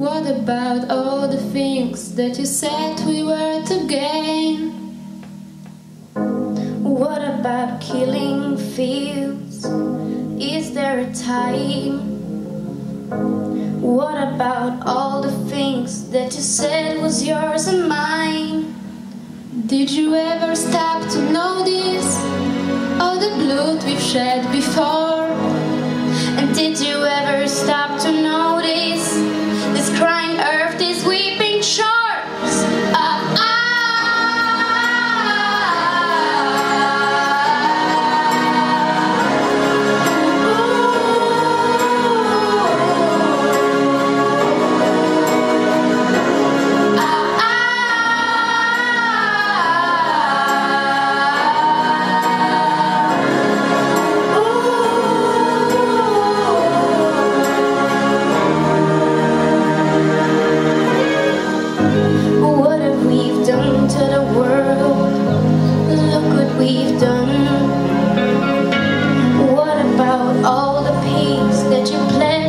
What about all the things that you said we were to gain? What about killing fields? Is there a time? What about all the things that you said was yours and mine? Did you ever stop to notice all the blood we've shed before? Peace that you pledged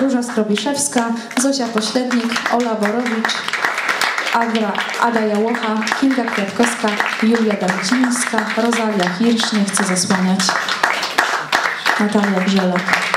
Róża Skrobiszewska, Zosia Pośrednik, Ola Borowicz, Agra, Ada Jałocha, Kinga Kwiatkowska, Julia Darcińska, Rosalia Hirsch, nie chcę zasłaniać, Natalia Grzelak.